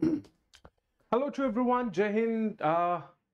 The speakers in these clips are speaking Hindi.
हेलो टू एवरीवन जय हिंद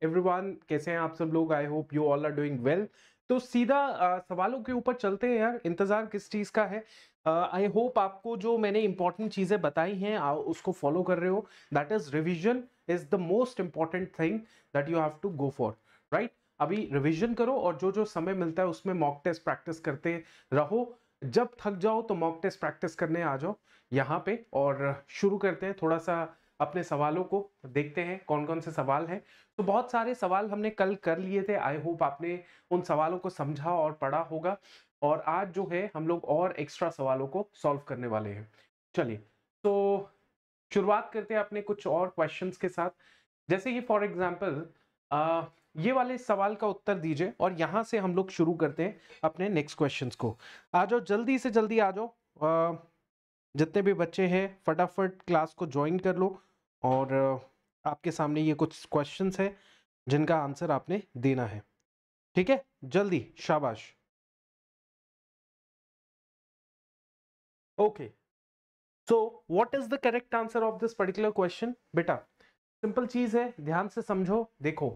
एवरीवन कैसे हैं आप सब लोग? I hope you all are doing well तो सीधा uh, सवालों के ऊपर चलते हैं यार। इंतज़ार किस चीज़ का है? आई uh, होप आपको जो मैंने इंपॉर्टेंट चीज़ें बताई हैं uh, उसको फॉलो कर रहे हो। That is revision is the most important thing that you have to go for right अभी रिविजन करो और जो जो समय मिलता है उसमें मॉक टेस्ट प्रैक्टिस करते रहो। जब थक जाओ तो मॉक टेस्ट प्रैक्टिस करने आ जाओ यहाँ पे और शुरू करते हैं। थोड़ा सा अपने सवालों को देखते हैं कौन कौन से सवाल हैं। तो बहुत सारे सवाल हमने कल कर लिए थे। आई होप आपने उन सवालों को समझा और पढ़ा होगा। और आज जो है, हम लोग और एक्स्ट्रा सवालों को सॉल्व करने वाले हैं। चलिए तो शुरुआत करते हैं अपने कुछ और क्वेश्चन के साथ। जैसे कि फॉर एग्ज़ाम्पल ये वाले सवाल का उत्तर दीजिए और यहाँ से हम लोग शुरू करते हैं अपने नेक्स्ट क्वेश्चन को। आ जाओ, जल्दी से जल्दी आ जाओ। जितने भी बच्चे हैं, फटाफट क्लास को ज्वाइन कर लो और आपके सामने ये कुछ क्वेश्चंस है, जिनका आंसर आपने देना है। ठीक है? जल्दी, शाबाश। Okay so what is the correct answer of this particular question बेटा सिंपल चीज़ है, ध्यान से समझो, देखो।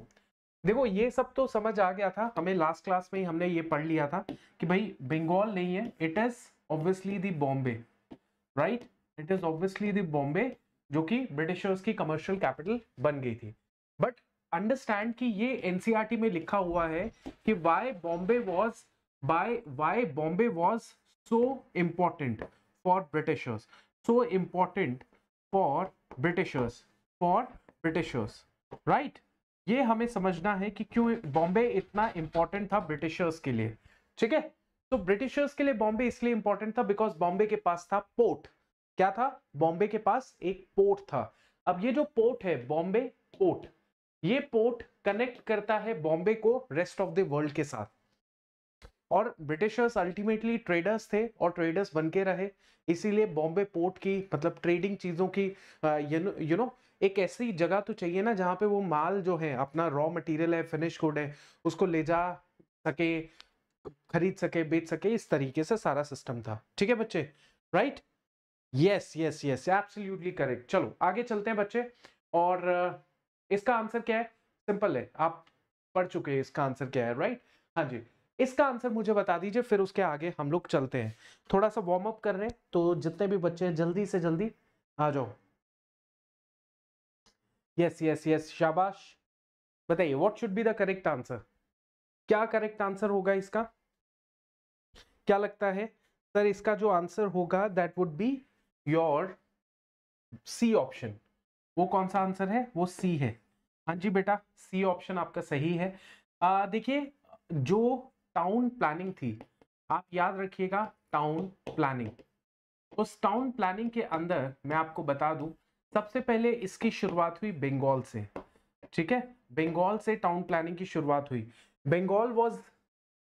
देखो, ये सब तो समझ आ गया था, हमें लास्ट क्लास में ही हमने ये पढ़ लिया था कि भाई बंगाल नहीं है it is obviously the Bombay right it is obviously the Bombay जो कि ब्रिटिशर्स की कमर्शियल कैपिटल बन गई थी। बट अंडरस्टैंड कि ये एनसीआरटी में लिखा हुआ है कि why Bombay was by why Bombay was so important for Britishers so important for Britishers for Britishers right ये हमें समझना है कि क्यों बॉम्बे इतना इंपॉर्टेंट था ब्रिटिशर्स के लिए। ठीक है? तो ब्रिटिशर्स के लिए बॉम्बे इसलिए इंपॉर्टेंट था बिकॉज़ बॉम्बे के पास था पोर्ट क्या था? बॉम्बे के पास एक पोर्ट था। अब ये जो पोर्ट है, बॉम्बे पोर्ट ये पोर्ट कनेक्ट करता है बॉम्बे को रेस्ट ऑफ़ द वर्ल्ड के साथ। और ब्रिटिशर्स अल्टीमेटली ट्रेडर्स थे और ट्रेडर्स बन के रहे। इसीलिए बॉम्बे पोर्ट की मतलब ट्रेडिंग चीज़ों की यू नो एक ऐसी जगह तो चाहिए ना जहाँ पे वो माल जो है, अपना रॉ मटेरियल है फिनिश गुड है, उसको ले जा सके खरीद सके, बेच सके, इस तरीके से सारा सिस्टम था। ठीक है बच्चे? Right yes yes yes absolutely correct चलो, आगे चलते हैं बच्चे। और इसका आंसर क्या है? सिंपल है। आप पढ़ चुके हैं, इसका आंसर क्या है राइट हाँ जी। इसका आंसर मुझे बता दीजिए, फिर उसके आगे हम लोग चलते हैं। थोड़ा सा वार्म अप कर रहे हैं तो जितने भी बच्चे हैं, जल्दी से जल्दी आ जाओ। यस यस यस शाबाश। बताइए what should be the correct answer क्या करेक्ट आंसर होगा इसका? क्या लगता है? सर इसका जो आंसर होगा that would be your C option वो कौन सा आंसर है? वो सी है। हाँ जी बेटा सी ऑप्शन आपका सही है। देखिए, जो टाउन प्लानिंग थी, आप याद रखिएगा टाउन प्लानिंग उस टाउन प्लानिंग के अंदर मैं आपको बता दूँ, सबसे पहले इसकी शुरुआत हुई बंगाल से, ठीक है? बंगाल से टाउन प्लानिंग की शुरुआत हुई। Bengal was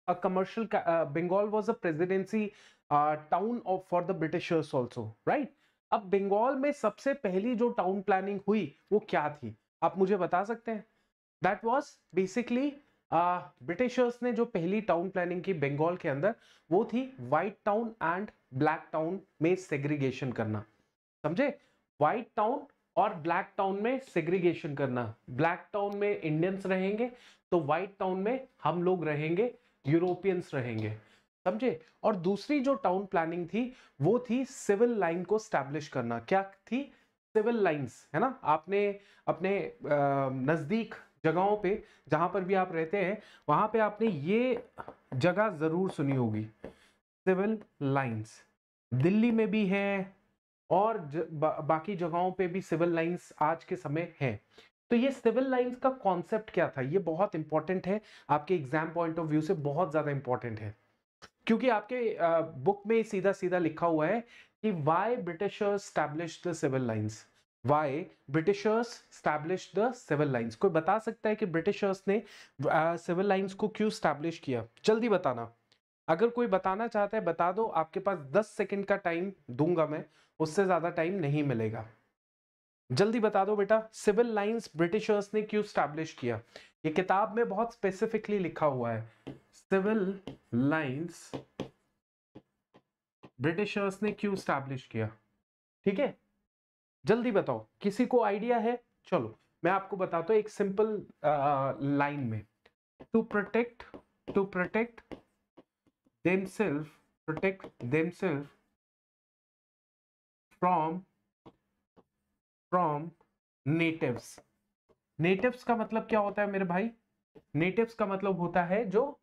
a commercial Bengal was a presidency town of for the Britishers also right अब बंगाल में सबसे पहली जो टाउन प्लानिंग हुई, वो क्या थी? आप मुझे बता सकते हैं? दैट वॉज़ बेसिकली ब्रिटिशर्स ने जो पहली टाउन प्लानिंग की बंगाल के अंदर, वो थी white town and black town में सेग्रीगेशन करना। समझे? व्हाइट टाउन और ब्लैक टाउन में सेग्रीगेशन करना। ब्लैक टाउन में इंडियंस रहेंगे तो व्हाइट टाउन में हम लोग रहेंगे यूरोपियंस रहेंगे। समझे? और दूसरी जो टाउन प्लानिंग थी, वो थी सिविल लाइन को स्टैब्लिश करना। क्या थी? सिविल लाइंस है ना? आपने अपने नज़दीक जगहों पे, जहाँ पर भी आप रहते हैं, वहाँ पे आपने ये जगह ज़रूर सुनी होगी। सिविल लाइंस दिल्ली में भी है और ज, बा, बाकी जगहों पे भी सिविल लाइंस आज के समय है। तो ये सिविल लाइंस का कॉन्सेप्ट क्या था? ये बहुत इंपॉर्टेंट है। आपके एग्ज़ाम पॉइंट ऑफ़ व्यू से बहुत ज़्यादा इंपॉर्टेंट है। क्योंकि आपके आ, बुक में सीधा सीधा लिखा हुआ है कि why Britishers establish the civil lines why Britishers establish the civil lines कोई बता सकता है कि ब्रिटिशर्स ने सिविल लाइंस को क्यों स्टैब्लिश किया? जल्दी बताना। अगर कोई बताना चाहता है, बता दो, आपके पास 10 सेकंड का टाइम दूँगा मैं, उससे ज़्यादा टाइम नहीं मिलेगा। जल्दी बता दो बेटा, सिविल लाइंस ब्रिटिशर्स ने क्यों स्टैब्लिश किया? ये किताब में बहुत स्पेसिफिकली लिखा हुआ है। सिविल लाइंस ब्रिटिशर्स ने क्यों स्टैब्लिश किया? ठीक है? जल्दी बताओ, किसी को आइडिया है? चलो, मैं आपको बताता हूँ एक सिंपल लाइन में। To protect to protect themselves protect themselves from from natives natives का मतलब क्या होता है मेरे भाई? नेटिव्स का मतलब होता है जो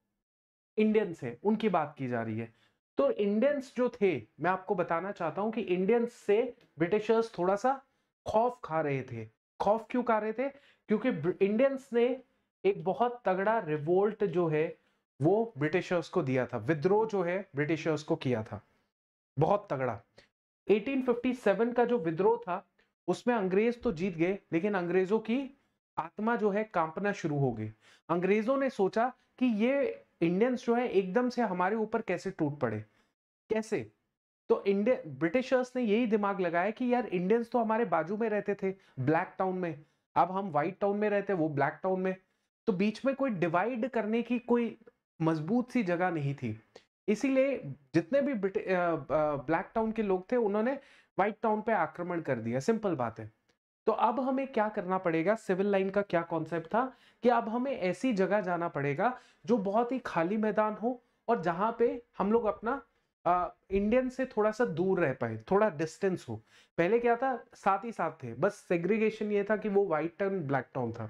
इंडियंस है, उनकी बात की जा रही है। तो इंडियंस जो थे, मैं आपको बताना चाहता हूँ कि इंडियंस से ब्रिटिशर्स थोड़ा सा खौफ खा रहे थे। खौफ क्यों खा रहे थे? क्योंकि इंडियंस ने एक बहुत तगड़ा रिवोल्ट जो है वो ब्रिटिशर्स को दिया था। विद्रोह जो है ब्रिटिशर्स को किया था। बहुत तगड़ा। 1857 का जो विद्रोह था, उसमें अंग्रेज़ तो जीत गए, लेकिन अंग्रेज़ों की आत्मा जो है कांपना शुरू हो गई। अंग्रेज़ों ने सोचा कि ये इंडियंस जो है, एकदम से हमारे ऊपर कैसे टूट पड़े? कैसे? तो इंडियन ब्रिटिशर्स ने यही दिमाग लगाया कि यार इंडियंस तो हमारे बाजू में रहते थे ब्लैक टाउन में। अब हम व्हाइट टाउन में रहते, वो ब्लैक टाउन में। तो बीच में कोई डिवाइड करने की कोई मज़बूत सी जगह नहीं थी। इसीलिए जितने भी ब्लैक टाउन के लोग थे उन्होंने व्हाइट टाउन पे आक्रमण कर दिया। सिंपल बात है। तो अब हमें क्या करना पड़ेगा? सिविल लाइन का क्या कॉन्सेप्ट था कि अब हमें ऐसी जगह जाना पड़ेगा जो बहुत ही खाली मैदान हो और जहाँ पे हम लोग अपना आ, इंडियन से थोड़ा सा दूर रह पाए थोड़ा डिस्टेंस हो। पहले क्या था? साथ ही साथ थे। बस सेग्रीगेशन ये था कि वो व्हाइट टाउन ब्लैक टाउन था।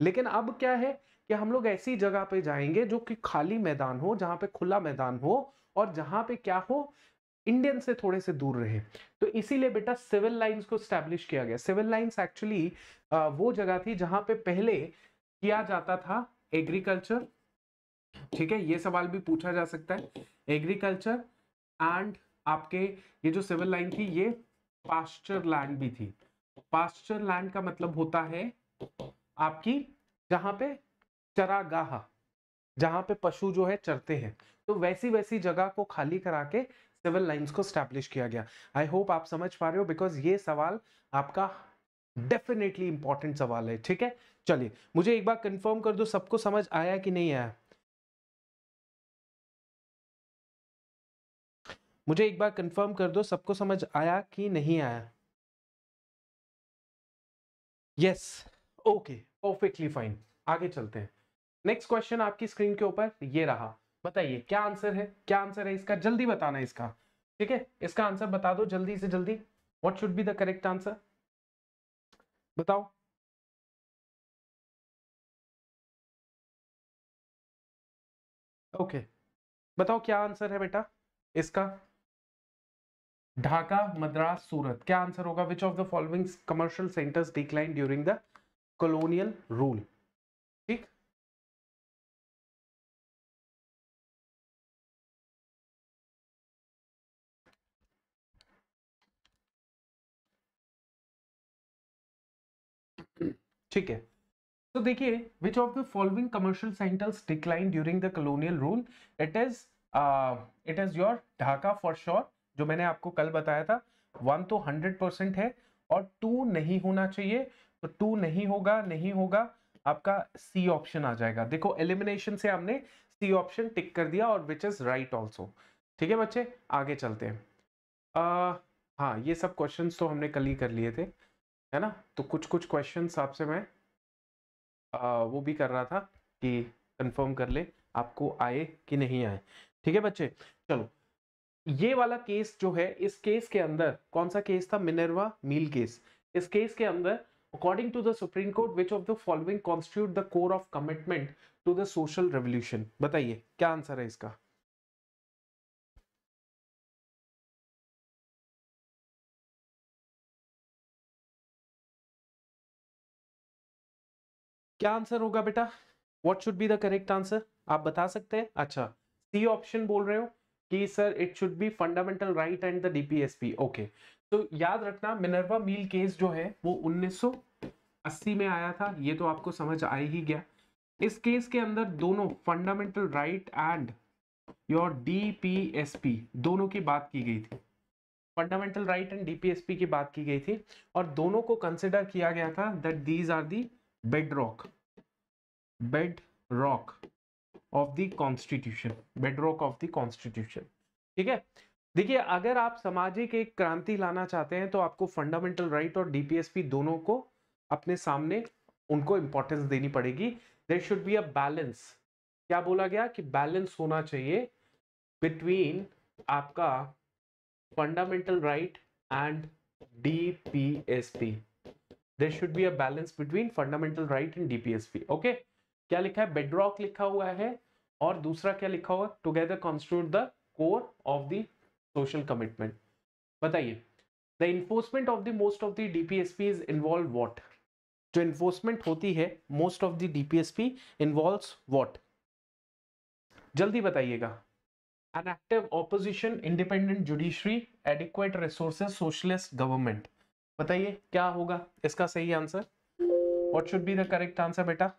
लेकिन अब क्या है? कि हम लोग ऐसी जगह पे जाएँगे जो कि खाली मैदान हो, जहाँ पे खुला मैदान हो और जहाँ पे क्या हो इंडियन से थोड़े से दूर रहे। तो इसीलिए बेटा सिविल लाइंस को स्टैब्लिश किया गया। सिविल लाइंस एक्चुअली वो जगह थी जहाँ पे पहले किया जाता था एग्रीकल्चर ठीक है, ये सवाल भी पूछा जा सकता है। एग्रीकल्चर एंड आपके ये जो सिविल लाइन थी, ये पास्चर लैंड भी थी। पास्चर लैंड का मतलब होता है आपकी जहाँ पे चरागाह, जहाँ पे पशु जो है चरते हैं। तो वैसी वैसी जगह को खाली करा के सिविल लाइंस को स्टैब्लिश किया गया। आई होप आप समझ पा रहे हो, बिकॉज़ ये सवाल आपका डेफिनेटली इंपॉर्टेंट सवाल है, ठीक है? चलिए, मुझे एक बार कंफर्म कर दो, सबको समझ आया कि नहीं आया? मुझे एक बार कंफर्म कर दो, सबको समझ आया कि नहीं आया? यस ओके परफेक्टली फाइन आगे चलते हैं। नेक्स्ट क्वेश्चन आपकी स्क्रीन के ऊपर, ये रहा। बताइए, क्या आंसर है? क्या आंसर है इसका? जल्दी बताना इसका। ठीक है? इसका आंसर बता दो जल्दी से जल्दी। What should be the correct answer बताओ। Okay okay. बताओ क्या आंसर है बेटा इसका? ढाका, मद्रास, सूरत। क्या आंसर होगा? Which of the following commercial centres decline during the colonial rule ठीक है। तो देखिए which of the following commercial centres decline during the colonial rule it is it is your Dhaka for sure जो मैंने आपको कल बताया था। वन तो हंड्रेड परसेंट है और टू नहीं होना चाहिए। तो टू नहीं होगा नहीं होगा आपका सी ऑप्शन आ जाएगा। देखो एलिमिनेशन से हमने सी ऑप्शन टिक कर दिया और विच इज़ राइट ऑल्सो ठीक है बच्चे? आगे चलते हैं। आ, हाँ ये सब क्वेश्चंस तो हमने कल ही कर लिए थे। है ना? तो कुछ कुछ क्वेश्चन आपसे मैं आ, वो भी कर रहा था कि कंफर्म कर ले आपको आए कि नहीं आए। ठीक है बच्चे? चलो। ये वाला केस जो है इस केस के अंदर कौन सा केस था? मिनरवा मील केस इस केस के अंदर according to the Supreme Court which of the following constitute the core of commitment to the social revolution बताइए क्या आंसर है इसका? क्या आंसर होगा बेटा? What should be the correct answer आप बता सकते हैं? अच्छा सी ऑप्शन बोल रहे हो कि sir it should be fundamental right and the DPSP okay तो याद रखना मिनरवा मील केस जो है, वो 1980 में आया था। ये तो आपको समझ आ ही गया। इस केस के अंदर दोनों fundamental right and your DPSP दोनों की बात की गई थी। फंडामेंटल राइट एंड डीपीएसपी की बात की गई थी। और दोनों को कंसिडर किया गया था that these are the bedrock bedrock of the constitution, bedrock of the constitution. ठीक है? देखिए, अगर आप सामाजिक एक क्रांति लाना चाहते हैं तो आपको फंडामेंटल राइट और डीपीएसपी दोनों को अपने सामने उनको इंपॉर्टेंस देनी पड़ेगी। There should be a balance क्या बोला गया? कि बैलेंस होना चाहिए बिटवीन आपका fundamental right and DPSP there should be a balance between fundamental right and DPSP okay क्या लिखा है? बेडरॉक लिखा हुआ है और दूसरा क्या लिखा हुआ? Together constitute the core of the social commitment बताइए the enforcement of the most of the DPSP is involve what जो इन्फोर्समेंट होती है most of the DPSP involve what जल्दी बताइएगा। An active opposition, independent judiciary, adequate resources, socialist government. बताइए क्या होगा? इसका सही answer? What should be the correct answer बेटा?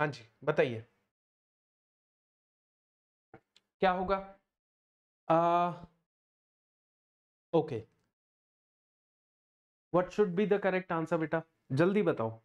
हाँ जी बताइए। क्या होगा? आ, okay what should be the correct answer बेटा? जल्दी बताओ।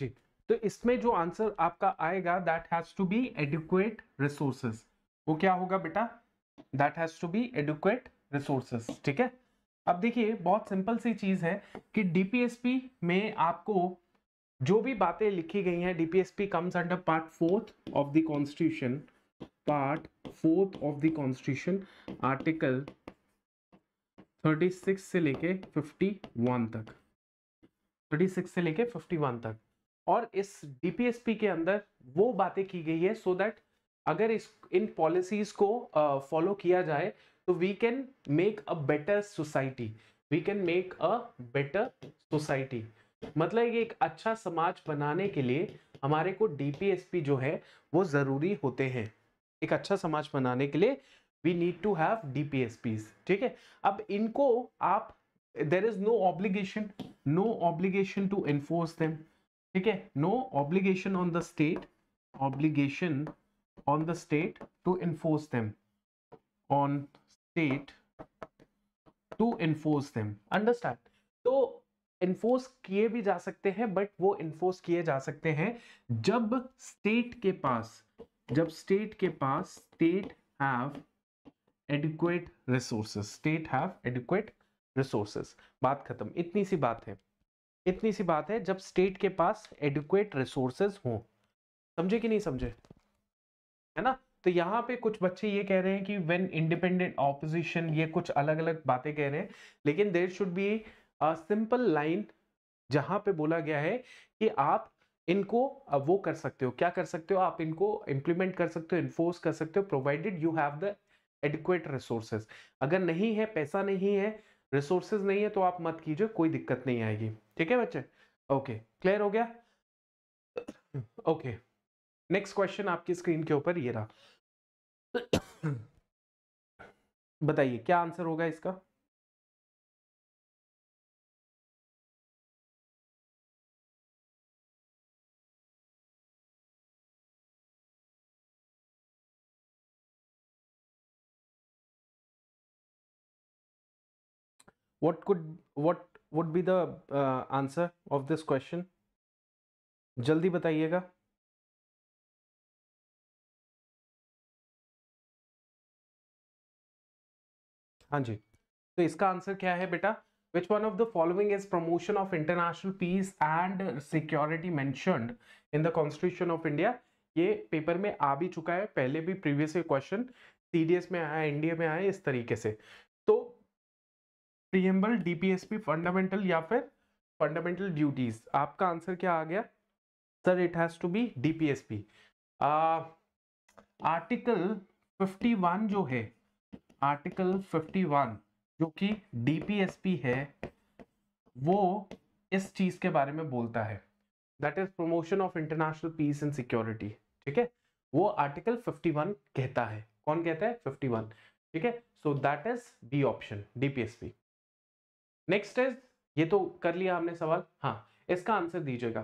जी। तो इसमें जो आंसर आपका आएगा that has to be adequate resources वो क्या होगा बेटा? That has to be adequate resources ठीक है? अब देखिए, बहुत सिंपल सी चीज़ है कि डीपीएसपी में आपको जो भी बातें लिखी गई हैं DPSP comes under part fourth of the constitution part fourth of the constitution article 36 से लेके 51 तक। 36 से लेके 51 तक। और इस डीपीएसपी के अंदर वो बातें की गई है सो so दैट अगर इस इन पॉलिसीज़ को फॉलो uh, किया जाए तो we can make a better society we can make a better society मतलब एक अच्छा समाज बनाने के लिए हमारे को डीपीएसपी जो है वो ज़रूरी होते हैं। एक अच्छा समाज बनाने के लिए we need to have DPSP ठीक है? अब इनको आप there is no obligation no obligation to enforce them ठीक है? No obligation on the state obligation on the state to enforce them on state to enforce them understand तो इन्फोर्स किए भी जा सकते हैं बट वो इन्फोर्स किए जा सकते हैं जब स्टेट के पास, जब स्टेट के पास state have adequate resources state have adequate resources बात खत्म। इतनी सी बात है। इतनी सी बात है, जब स्टेट के पास एडुकेट रिसोर्सेज हो। समझे कि नहीं समझे? है ना? तो यहाँ पे कुछ बच्चे ये कह रहे हैं कि व्हेन इंडिपेंडेंट ऑपोजिशन ये कुछ अलग अलग बातें कह रहे हैं, लेकिन there should be simple line जहाँ पे बोला गया है कि आप इनको वो कर सकते हो। क्या कर सकते हो? आप इनको इंप्लीमेंट कर सकते हो इन्फोर्स कर सकते हो provided you have the adequate resources अगर नहीं है, पैसा नहीं है रिसोर्सेज नहीं है तो आप मत कीजिए, कोई दिक्कत नहीं आएगी। ठीक है बच्चे? ओके क्लियर हो गया? ओके नेक्स्ट क्वेश्चन आपकी स्क्रीन के ऊपर ये रहा। बताइए, क्या आंसर होगा इसका? What could what would be the uh, answer of this question जल्दी बताइएगा हाँ जी तो इसका आंसर क्या है बेटा which one of the following is promotion of international peace and security mentioned in the constitution of india ये पेपर में आ भी चुका है पहले भी प्रीवियस क्वेश्चन सीडीएस में आया इंडिया में आया इस तरीके से तो प्रीएम्बल डीपीएसपी फंडामेंटल या फिर फंडामेंटल ड्यूटीज़ आपका आंसर क्या आ गया? Sir it has to be DPSP article 51 जो है आर्टिकल 51 जो कि डीपीएसपी है, वो इस चीज़ के बारे में बोलता है। That is promotion of international peace and security ठीक है? वो आर्टिकल 51 कहता है। कौन कहता है? 51 ठीक है? So that is B option DPSP next is ये तो कर लिया हमने सवाल? हाँ इसका आंसर दीजिएगा।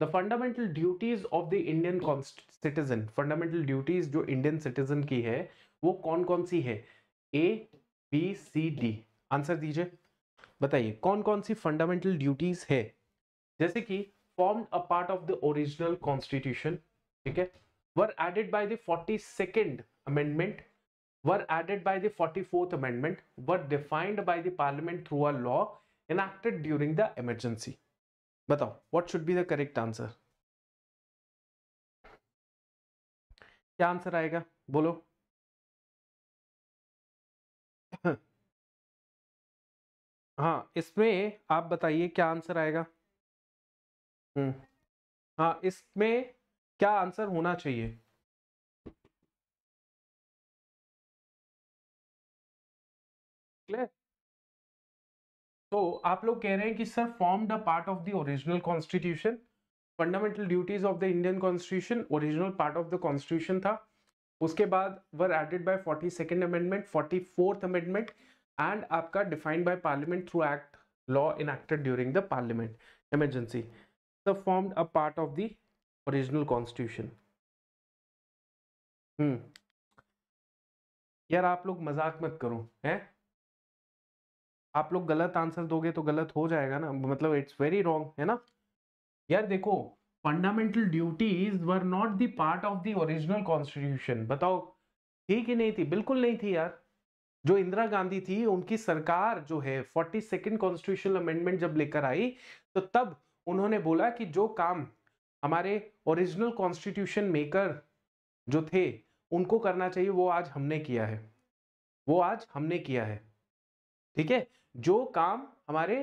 The fundamental duties of the Indian citizen fundamental duties जो इंडियन सिटीजन की है, वो कौन कौन सी है? A B C D answer दीजिए। बताइए कौन कौन सी फंडामेंटल ड्यूटीज़ है? जैसे कि form a part of the original constitution ठीक है? Were added by the forty second amendment added by the forty fourth amendment were defined by the parliament through a law enacted during the emergency. बताओ what should be the correct answer? क्या आंसर आएगा? बोलो। हाँ इसमें आप बताइए क्या आंसर आएगा? हम्म। हाँ इसमें क्या आंसर होना चाहिए? क्लियर तो आप लोग कह रहे हैं कि sir form the part of the original constitution fundamental duties of the Indian constitution original part of the constitution था। उसके बाद were added by forty second amendment forty fourth amendment and आपका defined by parliament through act law enacted during the parliament emergency the formed a part of the original constitution hmm. यार, आप लोग मज़ाक मत करो, हैं? आप लोग गलत आंसर दोगे तो गलत हो जाएगा ना। मतलब इट्स वेरी रॉन्ग है ना? यार देखो fundamental duties were not the part of the original constitution बताओ, थी कि नहीं थी? बिल्कुल नहीं थी यार। जो इंदिरा गांधी थी, उनकी सरकार जो है फोर्टी सेकेंड कॉन्स्टिट्यूशनल अमेंडमेंट जब लेकर आई तो तब उन्होंने बोला कि जो काम हमारे ओरिजिनल कॉन्स्टिट्यूशन मेकर जो थे, उनको करना चाहिए, वो आज हमने किया है। वो आज हमने किया है। ठीक है? जो काम हमारे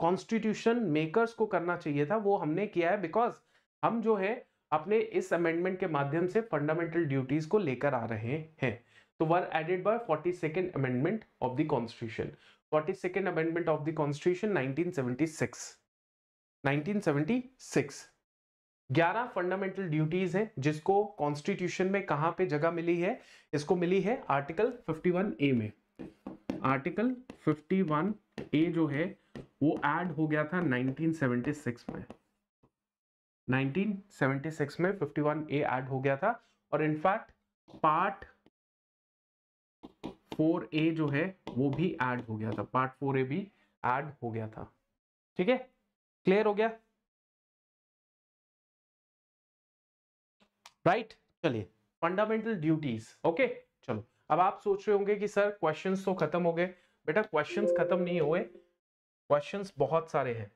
कॉन्स्टिट्यूशन मेकर्स को करना चाहिए था, वो हमने किया है बिकॉज़ हम जो है, अपने इस अमेंडमेंट के माध्यम से फंडामेंटल ड्यूटीज़ को लेकर आ रहे हैं। तो were added by forty second amendment of the constitution forty second amendment of the constitution 1976 1976 11 fundamental duties हैं, जिसको कॉन्स्टिट्यूशन में कहाँ पे जगह मिली है? इसको मिली है आर्टिकल 51 ए में। आर्टिकल 51 ए जो है, वो ऐड हो गया था 1976 में। 1976 में 51 ए ऐड हो गया था और इनफैक्ट पार्ट फोर ए जो है, वो भी ऐड हो गया था। पार्ट फोर ए भी ऐड हो गया था। ठीक है? क्लियर हो गया? Right right? चलिए। फंडामेंटल ड्यूटीज़ ओके चलो। अब आप सोच रहे होंगे कि सर क्वेश्चंस तो खत्म हो गए। बेटा क्वेश्चंस खत्म नहीं हुए। क्वेश्चंस बहुत सारे हैं।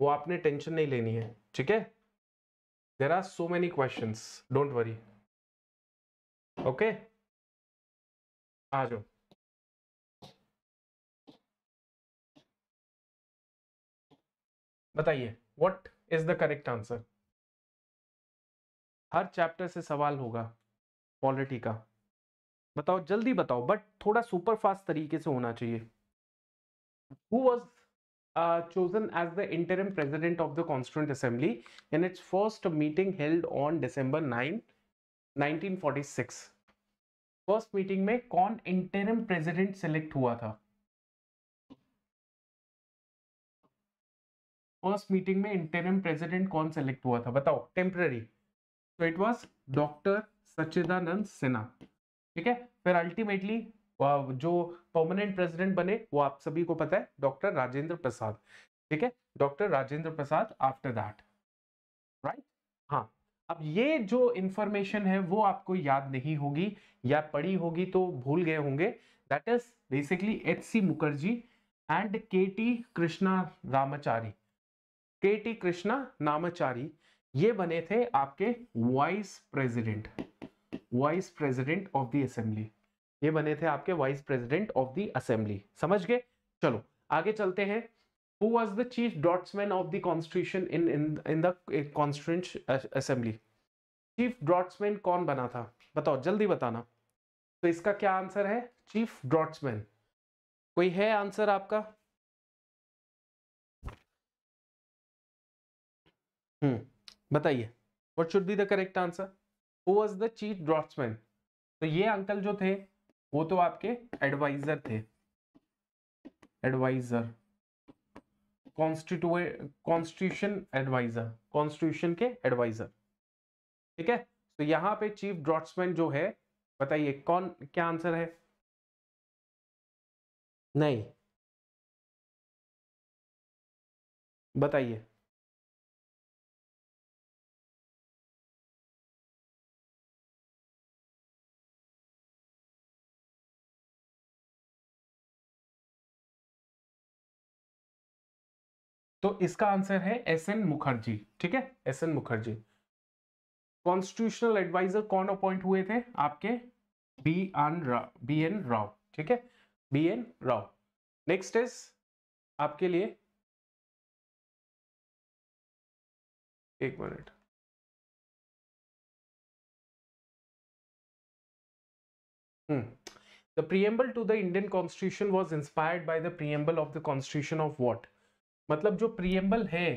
वो आपने टेंशन नहीं लेनी है, ठीक है? There are so many question don't worry okay आ जाओ। बताइए what is the correct answer her chapter से सवाल होगा पॉलिटी का। बताओ, जल्दी बताओ बट थोड़ा सुपर फास्ट तरीके से होना चाहिए। Who was chosen as the interim president of the constituent assembly in its first meeting held on december 9 1946 first meeting में कौन इंटरिम प्रेसिडेंट सेलेक्ट हुआ था? फ़र्स्ट मीटिंग में इंटरिम प्रेसिडेंट कौन सेलेक्ट हुआ था? बताओ टेम्पररी तो it was doctor Sachchidanand Sinha ठीक है? फिर अल्टीमेटली जो परमानेंट प्रेसिडेंट बने, वो आप सभी को पता है डॉक्टर राजेंद्र प्रसाद। ठीक है? Doctor Rajendra Prasad after that right हाँ। अब ये जो इंफॉर्मेशन है, वो आपको याद नहीं होगी या पढ़ी होगी तो भूल गए होंगे। That is basically H C Mukherjee and K T Krishna Ramachari K T Krishna Namachari ये बने थे आपके vice president vice president of the assembly. ये बने थे आपके vice president of the assembly. समझ गए? चलो, आगे चलते हैं। Was the chief draughtsman of the constitution in in in the constituent assembly? Chief draughtsman कौन बना था? बताओ, जल्दी बताना। तो इसका क्या आंसर है? चीफ ड्रॉट्समैन कोई है आंसर आपका? हम्म बताइए। What should be the correct answer who was the chief draughtsman तो ये अंकल जो थे, वो तो आपके एडवाइजर थे। एडवाइजर कॉन्स्टिट्यूशन एडवाइजर कॉन्स्टिट्यूशन के एडवाइजर ठीक है? तो यहाँ पे चीफ ड्रॉट्समैन जो है, बताइए कौन, क्या आंसर है? नहीं। बताइए। तो इसका आंसर है एस एन मुखर्जी, ठीक है? S N Mukherjee. Constitutional adviser कौन अपॉइंट हुए थे? आपके B N Rao B N Rao, ठीक है? B N Rao. Next is आपके लिए। एक मिनट। Hmm. The preamble to the Indian Constitution was inspired by the preamble of the Constitution of what? मतलब जो प्रियम्बल है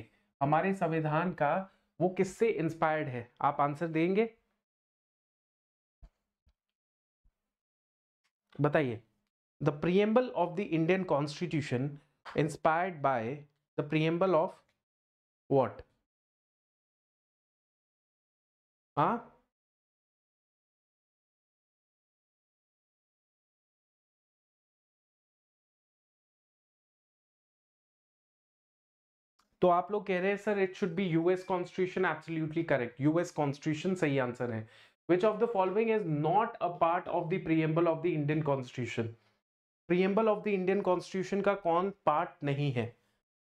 हमारे संविधान का, वो किससे इंस्पायर्ड है? आप आंसर देंगे? बताइए। The preamble of the Indian constitution inspired by the preamble of what हाँ? तो आप लोग कह रहे हैं, sir it should be US constitution absolutely correct US constitution सही आंसर है। Which of the following is not a part of the preamble of the Indian constitution preamble of the Indian constitution का कौन पार्ट नहीं है?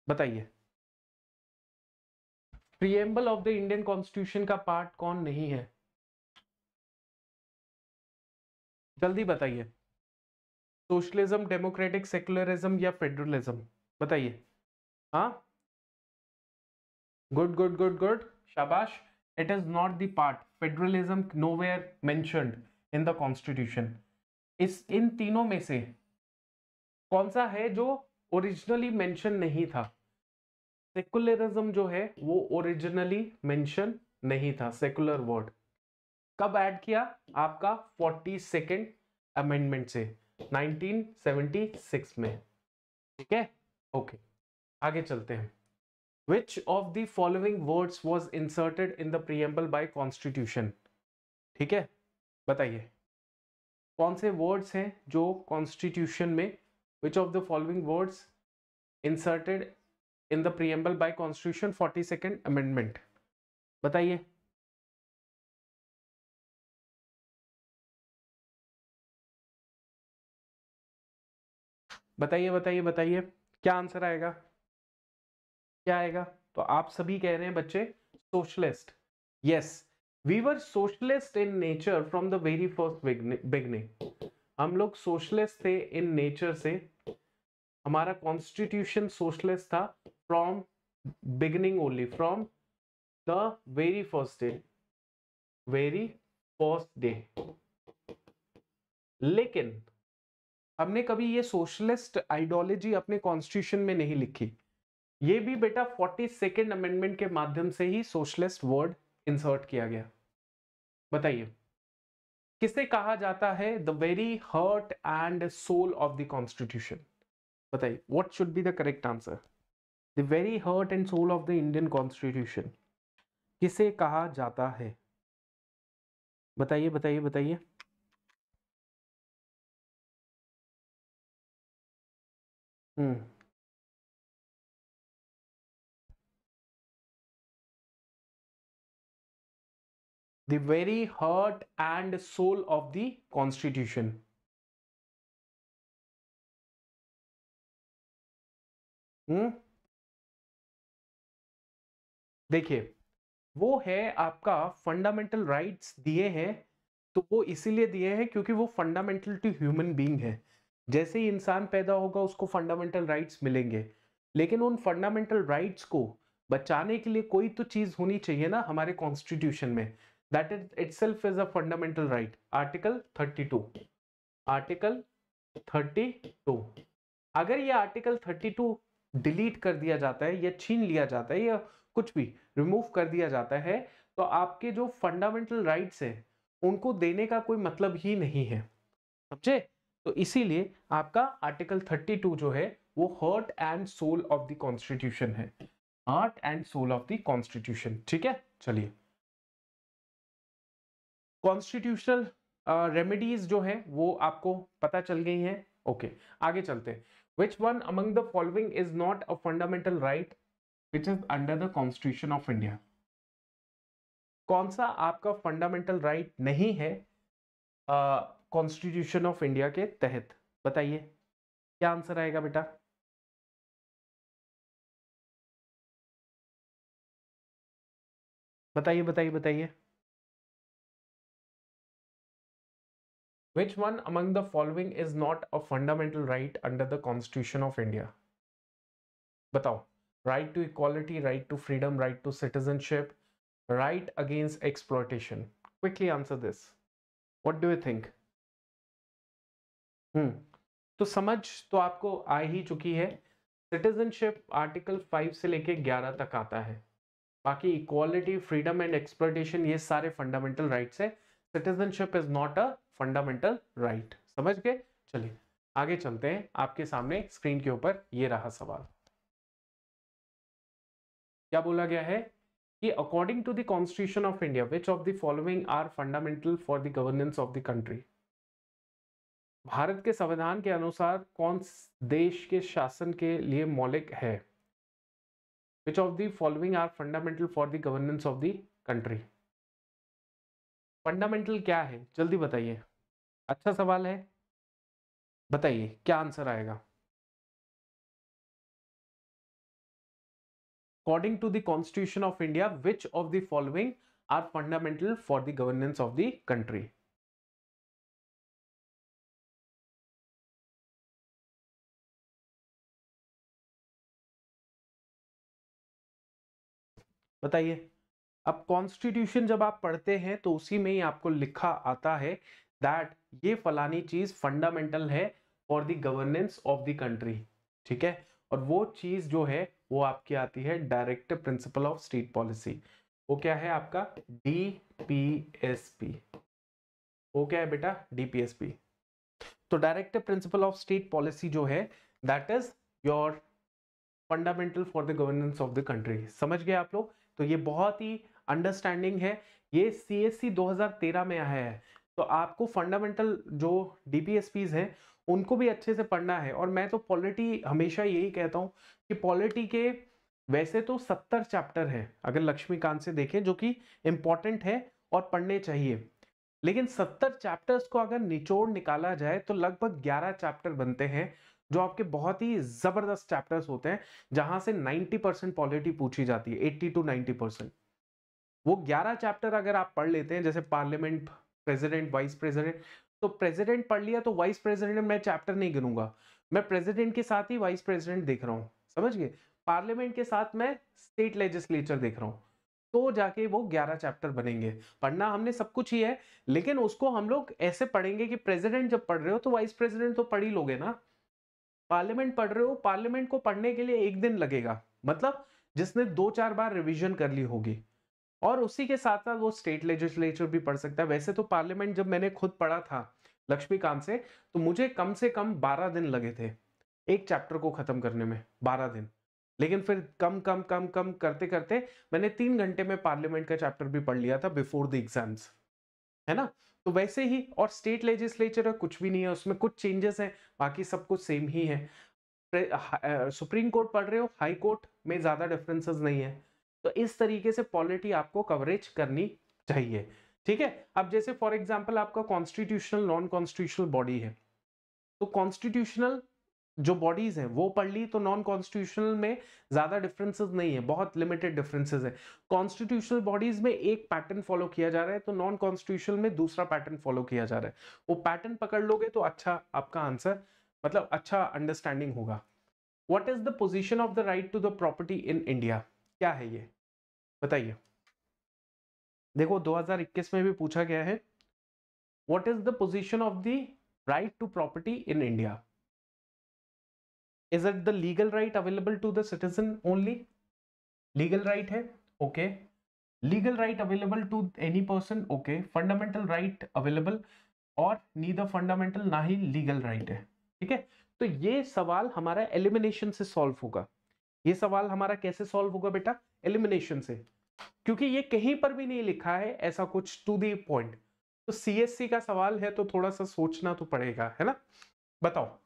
बताइए। Preamble of the Indian constitution का पार्ट कौन नहीं है? जल्दी बताइए। सोशलिज्म डेमोक्रेटिक सेक्युलरिज्म या फेडरलिज्म बताइए। हाँ? Good good good good. Shabash, it is not the part. Federalism nowhere mentioned in the constitution. इस, इन तीनों में से कौन सा है जो ओरिजिनली मेंशन नहीं था? सेकुलरिज्म जो है, वो ओरिजिनली मेंशन नहीं था. सेकुलर वर्ड कब ऐड किया? आपका फोर्टी सेकेंड अमेंडमेंट से 1976 में. ठीक है? ओके आगे चलते हैं. Which of the following words was inserted in the preamble by constitution? ठीक है? बताइए। कौन से वर्ड्स हैं जो कॉन्स्टिट्यूशन में which of the following words inserted in the preamble by constitution forty second amendment बताइए। बताइए बताइए बताइए। क्या आंसर आएगा? क्या आएगा? तो आप सभी कह रहे हैं बच्चे socialist yes we were socialist in nature from the very first beginning हम लोग सोशलिस्ट थे इन नेचर से। हमारा कॉन्स्टिट्यूशन सोशलिस्ट था from beginning only from the very first day very first day लेकिन हमने कभी ये सोशलिस्ट आइडियोलॉजी अपने कॉन्स्टिट्यूशन में नहीं लिखी। ये भी बेटा फोर्टी सेकेंड अमेंडमेंट के माध्यम से ही सोशलिस्ट वर्ड इंसर्ट किया गया। बताइए, किसे कहा जाता है? The very heart and soul of the constitution बताइए what should be the correct answer the very heart and soul of the Indian constitution किसे कहा जाता है? बताइए बताइए बताइए। हम्म। The very heart and soul of the constitution. हम्म देखिए, वो है आपका फंडामेंटल राइट्स दिए हैं तो वो इसीलिए दिए हैं क्योंकि वो फंडामेंटल टू ह्यूमन बीइंग है। जैसे ही इंसान पैदा होगा, उसको फंडामेंटल राइट्स मिलेंगे। लेकिन उन फंडामेंटल राइट्स को बचाने के लिए कोई तो चीज़ होनी चाहिए ना हमारे कॉन्स्टिट्यूशन में। Is itself is a fundamental right article 32 article 32 अगर ये आर्टिकल 32 डिलीट कर दिया जाता है, या छीन लिया जाता है, या कुछ भी रिमूव कर दिया जाता है तो आपके जो फंडामेंटल राइट्स है, उनको देने का कोई मतलब ही नहीं है। समझे? तो इसीलिए आपका आर्टिकल 32 जो है, वो heart and soul of the constitution है। Heart and soul of the constitution ठीक है? चलिए। कॉन्स्टिट्यूशनल रेमेडीज जो है, वो आपको पता चल गई हैं। Okay okay. आगे चलते which one among the following is not a fundamental right which is under the constitution of India कौन सा आपका फंडामेंटल राइट right नहीं है कॉन्स्टिट्यूशन ऑफ़ इंडिया के तहत? बताइए, क्या आंसर आएगा बेटा? बताइए बताइए बताइए। Which one among the following is not a fundamental right under the Constitution of India? बताओ right to equality, right to freedom, right to citizenship, right against exploitation. Quickly answer this. What do you think? हम्म तो समझ तो आपको आ ही चुकी है सिटीजनशिप आर्टिकल 5 से लेके 11 तक आता है बाकी इक्वालिटी फ्रीडम एंड एक्सप्लोइटेशन ये सारे फंडामेंटल राइट्स है citizenship is not a fundamental right समझ गए? चलिए, आगे चलते हैं। आपके सामने स्क्रीन के ऊपर ये रहा सवाल। क्या बोला गया है? कि according to the constitution of India which of the following are fundamental for the governance of the country Bharat के संविधान के अनुसार कौन देश के शासन के लिए मौलिक है? Which of the following are fundamental for the governance of the country fundamental क्या है? जल्दी बताइए। अच्छा सवाल है। बताइए, क्या आंसर आएगा? According to the constitution of India which of the following are fundamental for the governance of the country बताइए। अब कॉन्स्टिट्यूशन जब आप पढ़ते हैं तो उसी में ही आपको लिखा आता है दैट ये फलानी चीज़ फंडामेंटल है for the governance of the country ठीक है? और वो चीज़ जो है, वो आपकी आती है direct principle of state policy वो क्या है आपका? डीपीएसपी वो क्या है बेटा? डीपीएसपी तो direct principle of state policy जो है that is your fundamental for the governance of the country समझ गए आप लोग? तो ये बहुत ही अंडरस्टैंडिंग है, ये सी एस सी दो हज़ार तेरह में आया है। तो आपको फंडामेंटल जो डीपीएसपीज हैं, उनको भी अच्छे से पढ़ना है। और मैं तो पॉलिटी हमेशा यही कहता हूँ कि पॉलिटी के वैसे तो सत्तर चैप्टर हैं, अगर लक्ष्मीकांत से देखें, जो कि इंपॉर्टेंट है और पढ़ने चाहिए। लेकिन सत्तर चैप्टर्स को अगर निचोड़ निकाला जाए तो लगभग ग्यारह चैप्टर बनते हैं, जो आपके बहुत ही ज़बरदस्त चैप्टर्स होते हैं, जहाँ से 90 परसेंट पॉलिटी पूछी जाती है 80 टू 90 परसेंट। वो 11 चैप्टर अगर आप पढ़ लेते हैं, जैसे पार्लियामेंट प्रेसिडेंट वाइस प्रेसिडेंट तो प्रेसिडेंट पढ़ लिया तो वाइस प्रेसिडेंट मैं चैप्टर नहीं गिनूँगा। मैं प्रेसिडेंट के साथ ही वाइस प्रेसिडेंट देख रहा हूँ, समझ गए? पार्लियामेंट के साथ मैं स्टेट लेजिस्लेचर देख रहा हूँ तो जाके वो 11 चैप्टर बनेंगे। पढ़ना हमने सब कुछ ही है, लेकिन उसको हम लोग ऐसे पढ़ेंगे कि प्रेसिडेंट जब पढ़ रहे हो तो वाइस प्रेसिडेंट तो पढ़ ही लोगे ना। पार्लियामेंट पढ़ रहे हो पार्लियामेंट को पढ़ने के लिए एक दिन लगेगा मतलब जिसने दो चार बार रिवीजन कर ली होगी। और उसी के साथ साथ वो स्टेट लेजिस्लेचर भी पढ़ सकता है। वैसे तो पार्लियामेंट जब मैंने खुद पढ़ा था लक्ष्मीकांत से तो मुझे कम से कम बारह दिन लगे थे एक चैप्टर को खत्म करने में, बारह दिन। लेकिन फिर कम कम कम कम करते करते मैंने तीन घंटे में पार्लियामेंट का चैप्टर भी पढ़ लिया था बिफोर द एग्ज़ाम्स है ना? तो वैसे ही, और स्टेट लेजिस्लेचर कुछ भी नहीं है उसमें, कुछ चेंजेस हैं, बाकी सब कुछ सेम ही है। सुप्रीम कोर्ट पढ़ रहे हो हाई कोर्ट में ज़्यादा डिफरेंसेस नहीं है। तो इस तरीके से पॉलिटी आपको कवरेज करनी चाहिए। ठीक है? अब जैसे फॉर एग्ज़ाम्पल आपका कॉन्स्टिट्यूशनल नॉन कॉन्स्टिट्यूशनल बॉडी है। तो कॉन्स्टिट्यूशनल जो बॉडीज हैं, वो पढ़ ली तो नॉन कॉन्स्टिट्यूशनल में ज़्यादा डिफरेंसेस नहीं है, बहुत लिमिटेड डिफरेंसेस है। कॉन्स्टिट्यूशनल बॉडीज में एक पैटर्न फॉलो किया जा रहा है तो नॉन कॉन्स्टिट्यूशनल में दूसरा पैटर्न फॉलो किया जा रहा है। वो पैटर्न पकड़ लोगे तो अच्छा आपका आंसर मतलब अच्छा अंडरस्टैंडिंग होगा। What is the position of the right to the property in India क्या है ये? बताइए। देखो 2021 में भी पूछा गया है what is the position of the right to property in India is it the legal right available to the citizen only legal right है okay legal right available to any person okay fundamental right available और नीदर फंडामेंटल ना ही लीगल राइट है, ठीक है? तो ये सवाल हमारा एलिमिनेशन से सॉल्व होगा। ये सवाल हमारा कैसे सॉल्व होगा बेटा? एलिमिनेशन से। क्योंकि ये कहीं पर भी नहीं लिखा है, ऐसा कुछ टू दी पॉइंट तो सीएससी का सवाल है तो थोड़ा सा सोचना तो पड़ेगा, है ना? बताओ।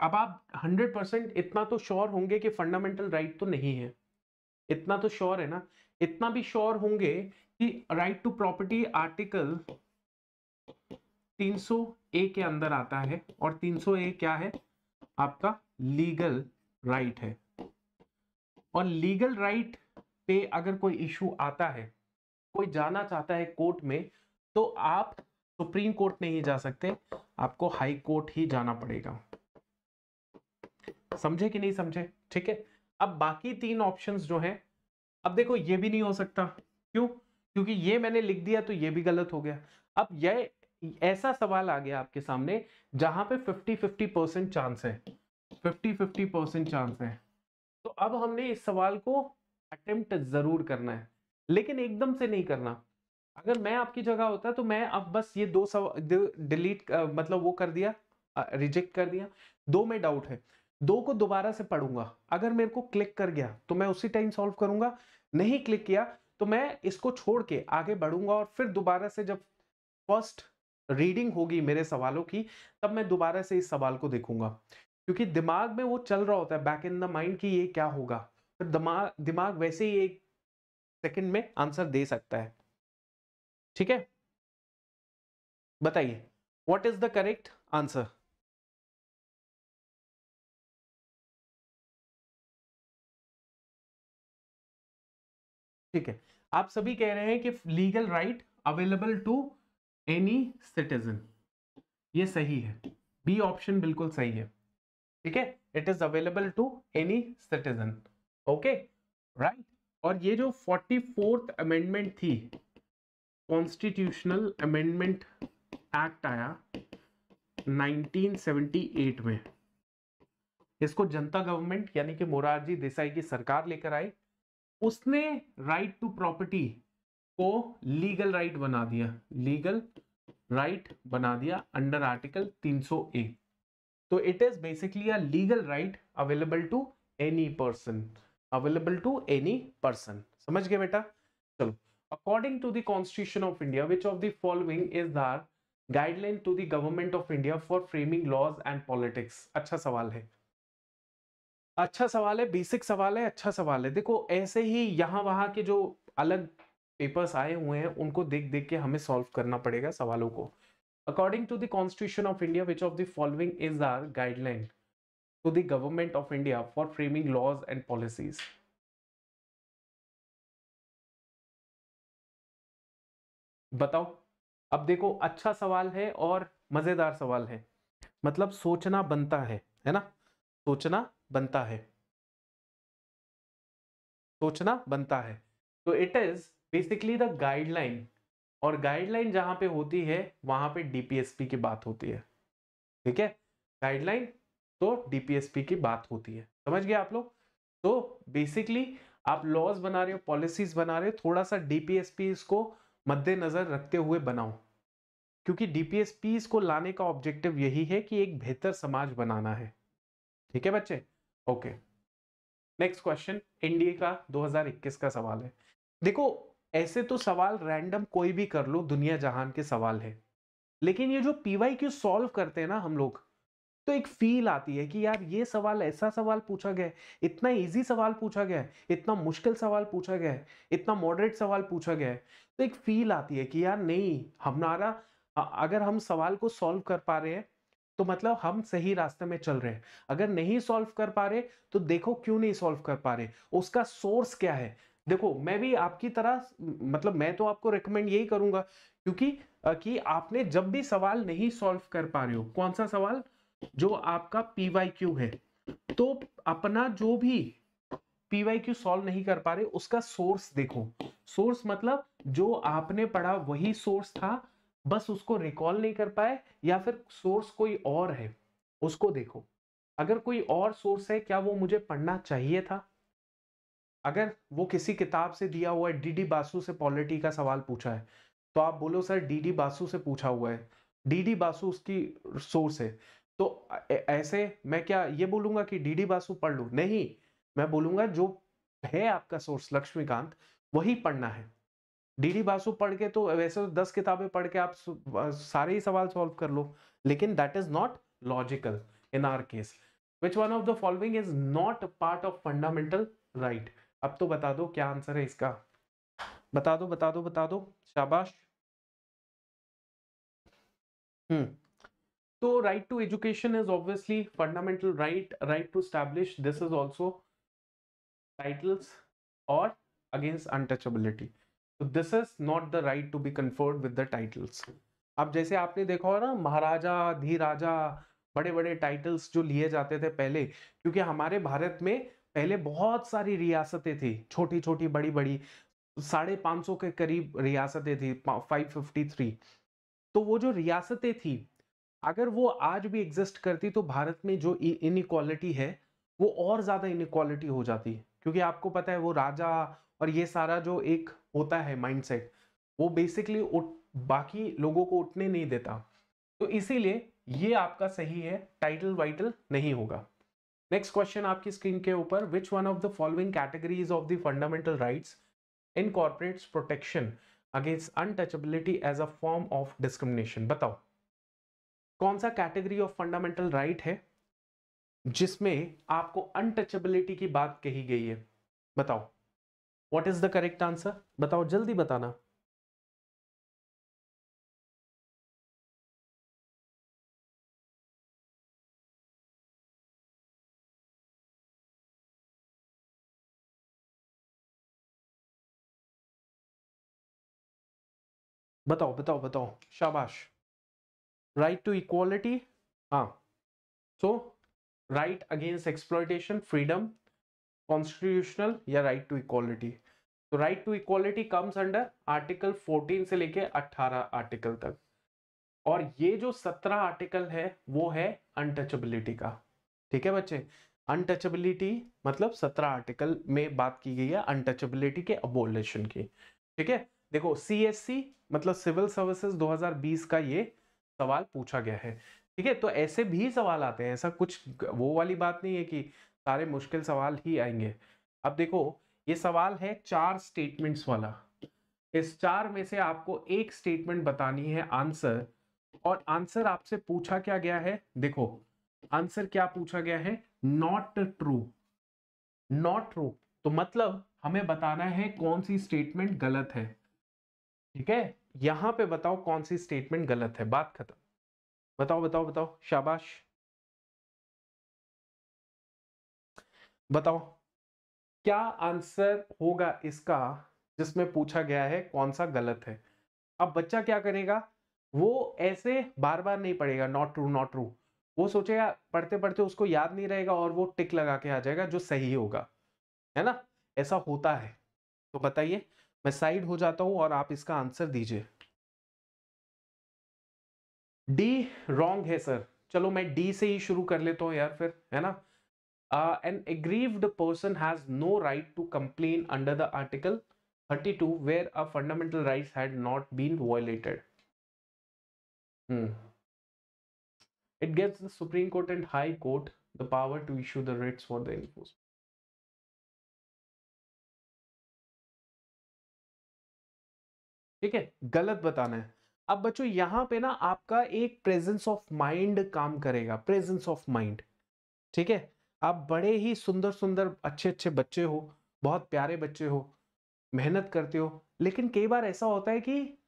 अब आप 100 परसेंट इतना तो श्योर होंगे कि फंडामेंटल राइट तो नहीं है। इतना तो श्योर है ना? इतना भी श्योर होंगे कि right to property article 300 A के अंदर आता है और 300 ए क्या है? आपका लीगल राइट right है। और लीगल राइट पे अगर कोई इशू आता है, कोई जाना चाहता है कोर्ट में तो आप सुप्रीम कोर्ट नहीं जा सकते, आपको हाई कोर्ट ही जाना पड़ेगा। समझे कि नहीं समझे? ठीक है? अब बाकी तीन ऑप्शंस जो हैं, अब देखो ये भी नहीं हो सकता। क्यों? क्योंकि ये मैंने लिख दिया तो ये भी गलत हो गया। अब ये, ऐसा सवाल आ गया आपके सामने, जहाँ पे 50 50 परसेंट चांस है। 50 50 परसेंट चांस है। तो अब हमने इस सवाल को अटेम्प्ट ज़रूर करना है, लेकिन एकदम से नहीं करना। अगर मैं आपकी जगह होता तो मैं अब बस ये दो सवाल डिलीट मतलब वो कर दिया रिजेक्ट कर दिया। दो में डाउट है, दो को दोबारा से पढ़ूँगा। अगर मेरे को क्लिक कर गया तो मैं उसी टाइम सॉल्व करूँगा, नहीं क्लिक किया तो मैं इसको छोड़ के आगे बढ़ूँगा और फिर दोबारा से जब फ़र्स्ट रीडिंग होगी मेरे सवालों की, तब मैं दोबारा से इस सवाल को देखूँगा। क्योंकि दिमाग में वो चल रहा होता है बैक इन द माइंड कि ये क्या होगा? फिर दिमाग दिमाग वैसे ही एक सेकंड में आंसर दे सकता है। ठीक है? बताइए what is the correct answer ठीक है? आप सभी कह रहे हैं कि legal right available to any citizen ये सही है। बी ऑप्शन बिल्कुल सही है। ठीक है? It is available to any citizen okay right और ये जो फोर्टी फोर्थ अमेंडमेंट थी कॉन्स्टिट्यूशनल अमेंडमेंट एक्ट आया 1978 में। इसको जनता गवर्नमेंट यानी कि मोरारजी देसाई की सरकार लेकर आई। उसने राइट टू प्रॉपर्टी को लीगल राइट बना दिया। लीगल राइट बना दिया अंडर आर्टिकल 300 ए तो it is basically a legal right available to any person available to any person समझ गए बेटा? चलो according to the constitution of India which of the following is guideline to the government of India for framing laws and politics अच्छा सवाल है। अच्छा सवाल है बेसिक सवाल है अच्छा सवाल है। देखो, ऐसे ही यहाँ वहाँ के जो अलग पेपर्स आए हुए हैं, उनको देख देख के हमें सॉल्व करना पड़ेगा सवालों को। According to the constitution of India which of the following is are guideline to the government of India for framing laws and policies बताओ। अब देखो अच्छा सवाल है और मज़ेदार सवाल है। मतलब सोचना बनता है है ना? सोचना बनता है। सोचना बनता है। तो it is basically the guideline और गाइडलाइन जहाँ पे होती है, वहाँ पे डीपीएसपी की बात होती है। ठीक है? गाइडलाइन तो डीपीएसपी की बात होती है। समझ गए आप लोग? तो बेसिकली आप लॉज बना रहे हो पॉलिसीज़ बना रहे हो थोड़ा सा डीपीएसपी को मद्देनजर रखते हुए बनाओ। क्योंकि डीपीएसपी को लाने का ऑब्जेक्टिव यही है कि एक बेहतर समाज बनाना है। ठीक है बच्चे? ओके नेक्स्ट क्वेश्चन इंडिया का 2021 का सवाल है। देखो ऐसे तो सवाल रैंडम कोई भी कर लो, दुनिया जहान के सवाल है। लेकिन ये जो पीवाई क्यू सॉल्व करते हैं ना हम लोग तो एक फील आती है कि यार ये सवाल, ऐसा सवाल पूछा गया है, इतना इजी सवाल पूछा गया है, इतना मुश्किल सवाल पूछा गया है, इतना मॉडरेट सवाल पूछा गया है तो एक फील आती है कि यार नहीं, हमारा अगर हम सवाल को सॉल्व कर पा रहे हैं तो मतलब हम सही रास्ते में चल रहे हैं। अगर नहीं सॉल्व कर पा रहे तो देखो क्यों नहीं सॉल्व कर पा रहे उसका सोर्स क्या है? देखो, मैं भी आपकी तरह मतलब मैं तो आपको रिकमेंड यही करूँगा, क्योंकि कि आपने जब भी सवाल नहीं सॉल्व कर पा रहे हो, कौन सा सवाल? जो आपका पीवाई क्यू है तो अपना जो भी पीवाई क्यू सॉल्व नहीं कर पा रहे, उसका सोर्स देखो। सोर्स मतलब जो आपने पढ़ा वही सोर्स था, बस उसको रिकॉल नहीं कर पाए, या फिर सोर्स कोई और है, उसको देखो। अगर कोई और सोर्स है, क्या वो मुझे पढ़ना चाहिए था? अगर वो किसी किताब से दिया हुआ है डी बासु से पॉलिटी का सवाल पूछा है तो आप बोलो, सर डी बासु से पूछा हुआ है डी बासु उसकी सोर्स है। तो ऐसे मैं क्या ये बोलूँगा कि डी बासु पढ़ लू? नहीं, मैं बोलूँगा जो है आपका सोर्स, लक्ष्मीकांत, वही पढ़ना है। डी बासु पढ़ के तो वैसे तो दस किताबें पढ़ के आप सारे ही सवाल सॉल्व कर लो, लेकिन that is not logical in our case which one of the following is not part of fundamental right अब तो बता दो क्या आंसर है इसका। बता दो बता दो बता दो। शाबाश। हम्म। तो right to education is obviously fundamental right right to establish this is also titles और अगेंस्ट अनटचेबिलिटी तो this is not the right to be conferred with the titles अब जैसे आपने देखा हो ना, महाराजा, धीराजा बड़े बड़े टाइटल्स जो लिए जाते थे पहले, क्योंकि हमारे भारत में पहले बहुत सारी रियासतें थी छोटी छोटी बड़ी बड़ी साढ़े पाँच सौ के करीब रियासतें थी फाइव फिफ्टी थ्री तो वो जो रियासतें थी, अगर वो आज भी एग्जिस्ट करती तो भारत में जो इनक्वालिटी है, वो और ज़्यादा इनक्वालिटी हो जाती। क्योंकि आपको पता है वो राजा और ये सारा जो एक होता है माइंडसेट वो बेसिकली बाकी लोगों को उठने नहीं देता। तो इसीलिए ये आपका सही है टाइटल वाइटल नहीं होगा। नेक्स्ट क्वेश्चन आपकी स्क्रीन के ऊपर which one of the following categories of the fundamental rights incorporates protection against untouchability as a form of discrimination बताओ। कौन सा कैटेगरी ऑफ़ फंडामेंटल राइट है जिसमें आपको अनटचेबिलिटी की बात कही गई है? बताओ। What is the correct answer बताओ, जल्दी बताना। बताओ बताओ बताओ। शाबाश। राइट टू इक्वालिटी हाँ। So right against exploitation freedom constitutional या राइट टू इक्वालिटी तो right to equality comes under article 14 से लेके 18 आर्टिकल तक। और ये जो 17 आर्टिकल है, वो है अनटचेबिलिटी का। ठीक है बच्चे? अनटचेबिलिटी मतलब 17 आर्टिकल में बात की गई है अनटचेबिलिटी के अबोलेशन की। ठीक है? देखो सीएससी मतलब सिविल सर्विसेज़ 2020 का ये सवाल पूछा गया है। ठीक है तो ऐसे भी सवाल आते हैं, ऐसा कुछ वो वाली बात नहीं है कि सारे मुश्किल सवाल ही आएँगे। अब देखो, ये सवाल है चार स्टेटमेंट्स वाला। इस चार में से आपको एक स्टेटमेंट बतानी है आंसर और आंसर आपसे पूछा क्या गया है? देखो आंसर क्या पूछा गया है? नॉट ट्रू नॉट ट्रू तो मतलब हमें बताना है कौन सी स्टेटमेंट गलत है। ठीक है? यहाँ पे बताओ कौन सी स्टेटमेंट गलत है। बात खत्म। बताओ बताओ बताओ। शाबाश। बताओ। क्या आंसर होगा इसका जिसमें पूछा गया है कौन सा गलत है? अब बच्चा क्या करेगा? वो ऐसे बार बार नहीं पढ़ेगा नॉट ट्रू नॉट ट्रू वो सोचेगा पढ़ते पढ़ते उसको याद नहीं रहेगा और वो टिक लगा के आ जाएगा जो सही होगा। है ना? ऐसा होता है। तो बताइए। मैं साइड हो जाता हूँ और आप इसका आंसर दीजिए। डी रॉन्ग है सर। चलो मैं डी से ही शुरू कर लेता हूँ यार फिर, है ना? An aggrieved person has no right to complain under the article 32 to where a fundamental right had not been violated it gets the supreme court and high court the power to issue the writs for the enforcement ठीक है, गलत बताना है। अब बच्चों, यहाँ पे ना आपका एक प्रेजेंस ऑफ़ माइंड काम करेगा प्रेजेंस ऑफ़ माइंड ठीक है? आप बड़े ही सुंदर सुंदर अच्छे अच्छे बच्चे हो, बहुत प्यारे बच्चे हो, मेहनत करते हो, लेकिन कई बार ऐसा होता है कि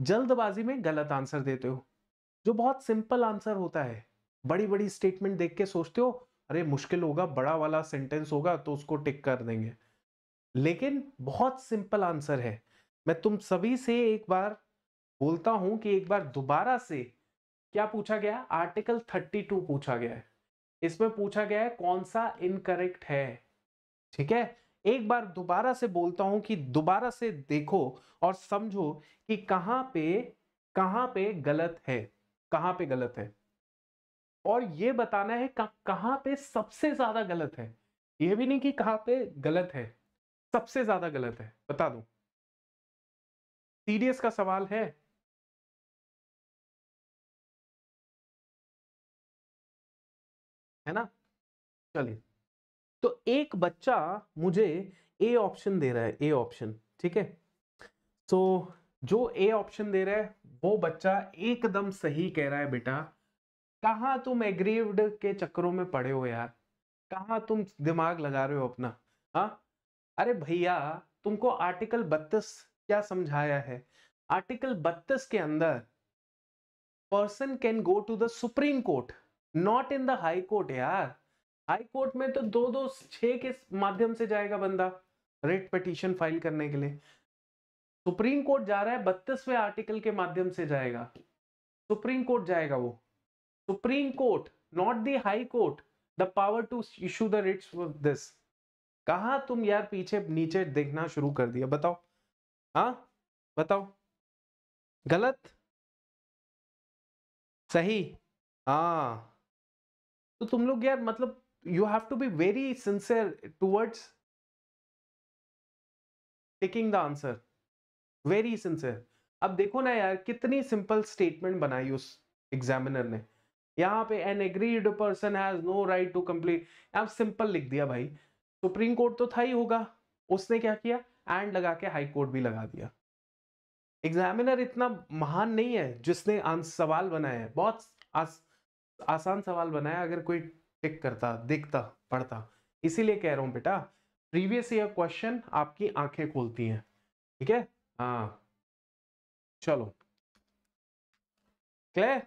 जल्दबाजी में गलत आंसर देते हो, जो बहुत सिंपल आंसर होता है। बड़ी बड़ी स्टेटमेंट देख के सोचते हो, अरे, मुश्किल होगा, बड़ा वाला सेंटेंस होगा तो उसको टिक कर देंगे। लेकिन बहुत सिंपल आंसर है। मैं तुम सभी से एक बार बोलता हूँ कि एक बार दोबारा से क्या पूछा गया? आर्टिकल 32 पूछा गया है। इसमें पूछा गया है कौन सा इनकरेक्ट है। ठीक है? एक बार दोबारा से बोलता हूँ कि दोबारा से देखो और समझो कि कहाँ पे कहाँ पे गलत है, कहाँ पे गलत है। और ये बताना है कहाँ पे सबसे ज़्यादा गलत है। यह भी नहीं कि कहाँ पे गलत है, सबसे ज़्यादा गलत है। बता दू। सीरियस का सवाल है। है ना? चलिए। तो एक बच्चा मुझे ए ऑप्शन दे रहा है ए ऑप्शन ठीक है? तो जो ए ऑप्शन दे रहा है, वो बच्चा एकदम सही कह रहा है, बेटा। कहा तुम एग्रीव्ड के चक्करों में पड़े हो यार? कहा तुम दिमाग लगा रहे हो अपना हाँ? अरे भैया, तुमको आर्टिकल बत्तीस क्या समझाया है? आर्टिकल बत्तीस के अंदर person can go to the supreme court not in the high court यार। हाई कोर्ट में तो दो दो छह के माध्यम से जाएगा बंदा रेट पिटीशन फ़ाइल करने के लिए। सुप्रीम कोर्ट जा रहा है, बत्तीसवें आर्टिकल के माध्यम से जाएगा। सुप्रीम कोर्ट जाएगा वो। Supreme court not the high court the power to issue the writs this कहा तुम यार पीछे नीचे देखना शुरू कर दिया, बताओ। हाँ बताओ। गलत? सही? हाँ। तो तुम लोग यार मतलब you have to be very sincere towards taking the answer very sincere अब देखो ना यार, कितनी सिंपल स्टेटमेंट बनाई उस एग्जामिनर ने। यहाँ पे an agreed person has no right to complete अब सिंपल लिख दिया भाई। सुप्रीम कोर्ट तो था ही होगा। उसने क्या किया? एंड लगा के हाई कोर्ट भी लगा दिया। एग्जामिनर इतना महान नहीं है जिसने सवाल बनाया है। बहुत आस, आसान सवाल बनाया अगर कोई टिक करता देखता पढ़ता। इसीलिए कह रहा हूँ बेटा प्रीवियस ईयर क्वेश्चन आपकी आँखें खोलती हैं। ठीक है? हाँ। चलो। क्लियर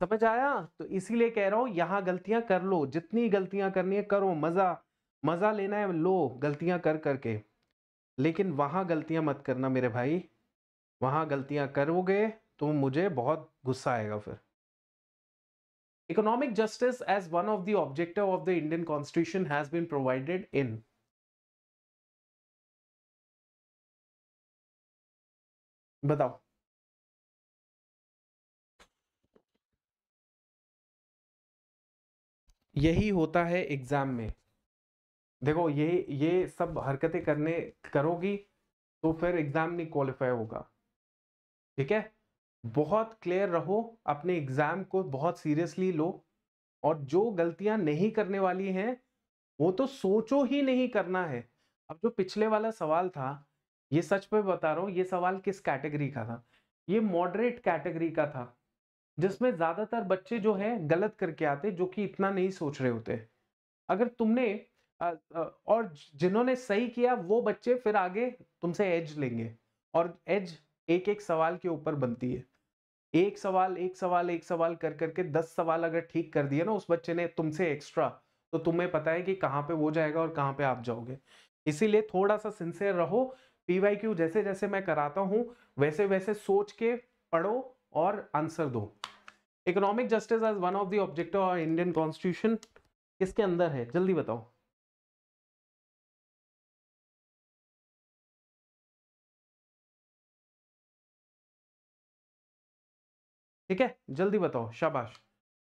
समझ आया? तो इसीलिए कह रहा हूँ यहाँ गलतियाँ कर लो। जितनी गलतियाँ करनी है करो। मज़ा मज़ा लेना है लो। गलतियाँ कर करके। लेकिन वहाँ गलतियाँ मत करना मेरे भाई। वहाँ गलतियाँ करोगे तो मुझे बहुत गुस्सा आएगा फिर। Economic justice as one of the objective of the Indian constitution has been provided in बताओ। यही होता है एग्ज़ाम में। देखो ये ये सब हरकतें करने, करोगी तो फिर एग्ज़ाम नहीं क्वालिफाई होगा। ठीक है? बहुत क्लियर रहो, अपने एग्ज़ाम को बहुत सीरियसली लो और जो गलतियाँ नहीं करने वाली हैं, वो तो सोचो ही नहीं करना है। अब जो पिछले वाला सवाल था, ये सच पे बता रहा हूँ, ये सवाल किस कैटेगरी का था? ये मॉडरेट कैटेगरी का था, जिसमें ज़्यादातर बच्चे जो है गलत करके आते, जो कि इतना नहीं सोच रहे होते। अगर तुमने और जिन्होंने सही किया, वो बच्चे फिर आगे तुमसे एज लेंगे। और एज एक एक सवाल के ऊपर बनती है। एक सवाल एक सवाल एक सवाल कर करके दस सवाल अगर ठीक कर दिया ना उस बच्चे ने तुमसे एक्स्ट्रा तो तुम्हें पता है कि कहाँ पे वो जाएगा और कहाँ पे आप जाओगे। इसीलिए थोड़ा सा सिंसियर रहो पीवाई क्यू जैसे जैसे मैं कराता हूँ, वैसे वैसे सोच के पढ़ो और आंसर दो। Economic justice as one of the objective of Indian constitution किसके अंदर है? जल्दी बताओ। ठीक है? जल्दी बताओ शाबाश।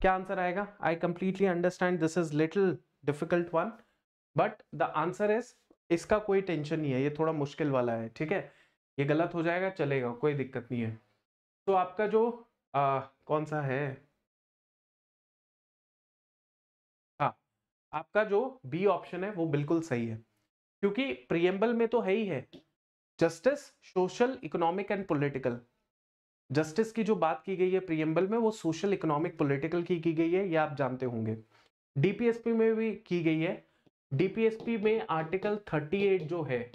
क्या आंसर आएगा? I completely understand this is little difficult one but the answer is इसका कोई टेंशन नहीं है ये थोड़ा मुश्किल वाला है ठीक है? ये गलत हो जाएगा चलेगा कोई दिक्कत नहीं है। तो आपका जो आ, कौन सा है? हाँ आपका जो बी ऑप्शन है वो बिल्कुल सही है। क्योंकि प्रियम्बल में तो है ही है justice social economic and political justice की जो बात की गई है प्रियम्बल में वो सोशल इकोनॉमिक पॉलिटिकल की की गई है ये आप जानते होंगे। डीपीएसपी में भी की गई है। डीपीएसपी में आर्टिकल 38 जो है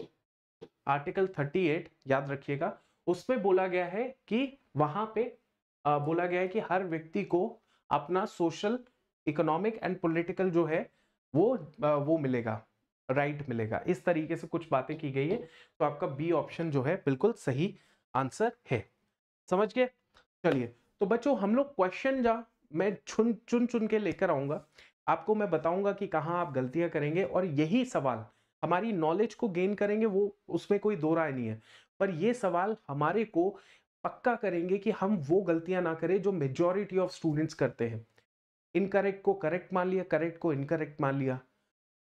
आर्टिकल 38 याद रखिएगा उसमें बोला गया है कि वहाँ पे आ, बोला गया है कि हर व्यक्ति को अपना सोशल इकोनॉमिक एंड पॉलिटिकल जो है वो आ, वो मिलेगा राइट मिलेगा। इस तरीके से कुछ बातें की गई है तो आपका बी ऑप्शन जो है बिल्कुल सही आंसर है। समझ गए? चलिए तो बच्चों हम लोग क्वेश्चन जा, मैं चुन चुन चुन के लेकर आऊँगा। आपको मैं बताऊँगा कि कहाँ आप गलतियाँ करेंगे और यही सवाल, हमारी नॉलेज को गेन करेंगे, वो उसमें कोई दो राय नहीं है। पर ये सवाल हमारे को पक्का करेंगे कि हम वो गलतियाँ ना करें जो मेजोरिटी ऑफ़ स्टूडेंट्स करते हैं। इनकरेक्ट को करेक्ट मान लिया करेक्ट को इनकरेक्ट मान लिया।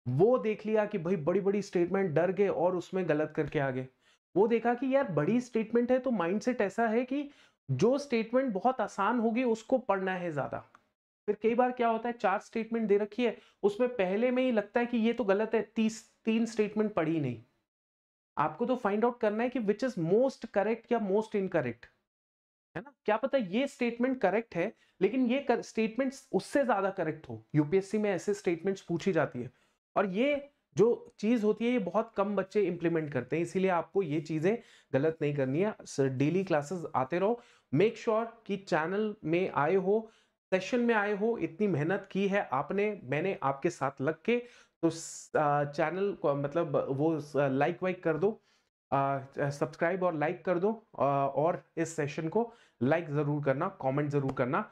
वो देख लिया कि भाई बड़ी बड़ी स्टेटमेंट डर गए और उसमें गलत करके आ गए। वो देखा कि यार बड़ी स्टेटमेंट है तो माइंडसेट ऐसा है कि जो स्टेटमेंट बहुत आसान होगी, उसको पढ़ना है ज़्यादा। फिर कई बार क्या होता है, चार स्टेटमेंट दे रखी है, उसमें पहले में ही लगता है कि ये तो गलत है, तीस, तीन स्टेटमेंट पढ़ी नहीं। आपको तो फाइंड आउट करना है कि विच इज़ मोस्ट करेक्ट या मोस्ट इनकरेक्ट है ना? क्या पता है ये स्टेटमेंट करेक्ट है, लेकिन ये स्टेटमेंट उससे ज़्यादा करेक्ट हो। यूपीएससी में ऐसे स्टेटमेंट्स पूछी जाती है। और ये जो चीज़ होती है, ये बहुत कम बच्चे इंप्लीमेंट करते हैं, इसीलिए आपको ये चीज़ें गलत नहीं करनी है। डेली क्लासेस आते रहो। मेक श्योर sure कि चैनल में आए हो सेशन में आए हो, इतनी मेहनत की है आपने, मैंने आपके साथ लग के तो चैनल को मतलब वो लाइक वाइक कर दो सब्सक्राइब और लाइक कर दो और इस सेशन को लाइक ज़रूर करना कमेंट ज़रूर करना।